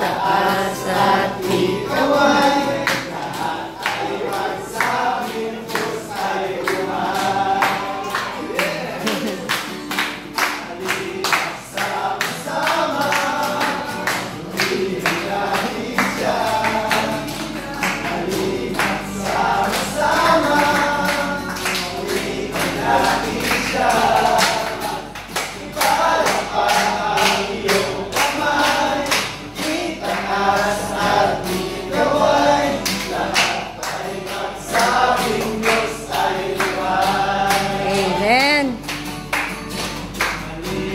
Santa, Santa.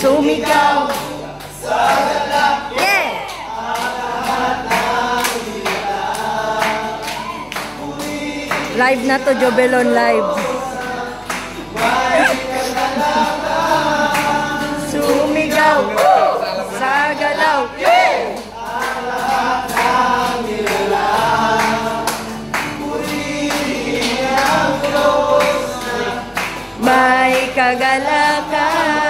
Sumigaw. Yeah! Live na to, Jobelon live. Sumigaw. Sa galaw. May kagalakan.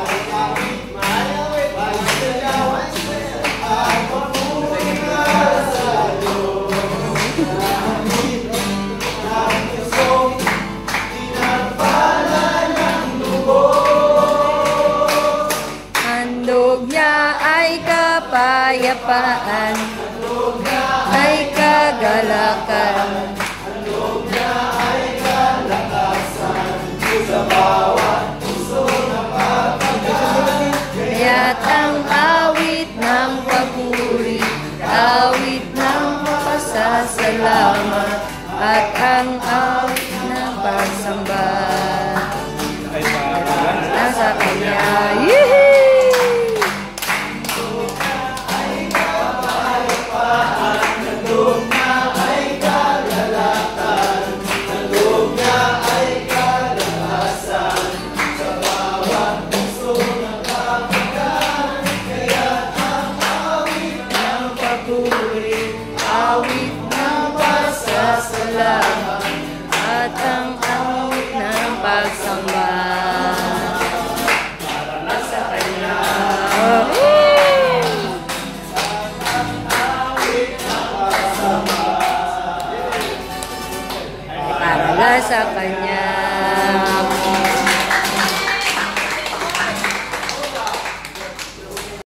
kapayapaan ay kagalakan ang awit ng papuri Awit ng pasasalamat At ang awit ng pagsamba awit ng pasasalamat, at ang awit ng pagsamba. Para sa Kanya. Para sa Kanya.